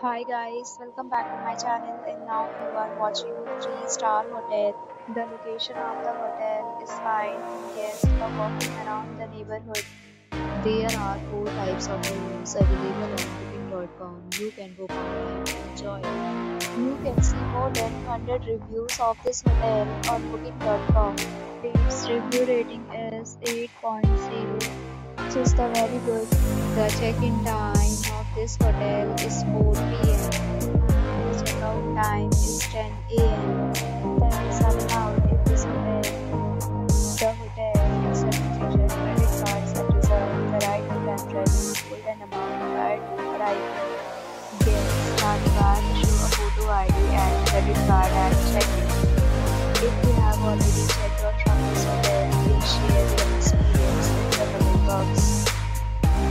Hi guys, welcome back to my channel and now you are watching 3 star hotel. The location of the hotel is fine and guests are walking around the neighborhood. There are 4 types of rooms available on booking.com. You can book online and enjoy. You can see more than 100 reviews of this hotel on booking.com. Its review rating is 8.0 which is the very good. The check-in time this hotel is 4 p.m. The check-out time is 10 a.m. Pets are allowed in this hotel. The hotel accepts major credit cards and reserves the right to temporarily hold an amount to arrival. Guests are required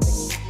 again